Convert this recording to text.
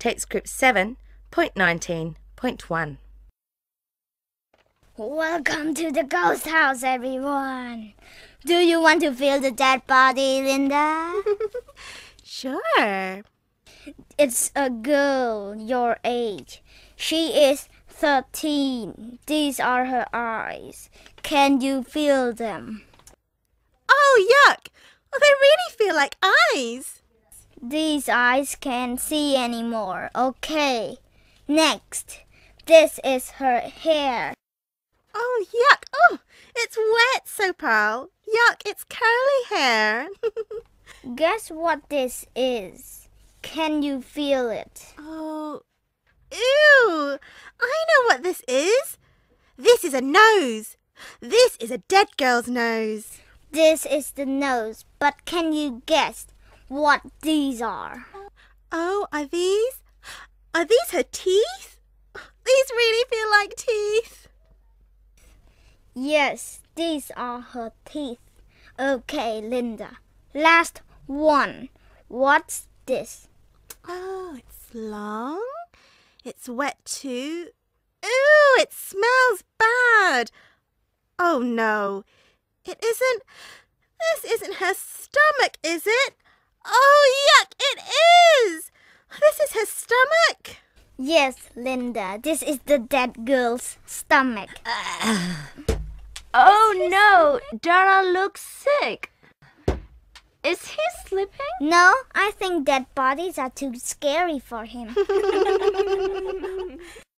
Tapescript 7.19.1. Welcome to the ghost house, everyone. Do you want to feel the dead body, Linda? Sure. it's a girl your age. She is 13. These are her eyes. Can you feel them? Oh, yuck! Well, they really feel like eyes. These eyes can't see anymore. Okay. Next. This is her hair. Oh, yuck! Oh, it's wet, so Pearl. Yuck! It's curly hair. Guess what this is? Can you feel it? oh, ew! I know what this is. This is a nose. This is a dead girl's nose. This is the nose, but can you guess what these are? Oh, are these? Are these her teeth? These really feel like teeth. Yes, these are her teeth. Okay, Linda. Last one. What's this? Oh, it's long. It's wet too. Ooh, it smells bad. Oh no, it isn't. This isn't her stomach, is it? Oh, yuck, it is! This is her stomach. Yes, Linda. This is the dead girl's stomach. Oh no, Dara looks sick. Is he sleeping? No, I think dead bodies are too scary for him.